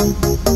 One,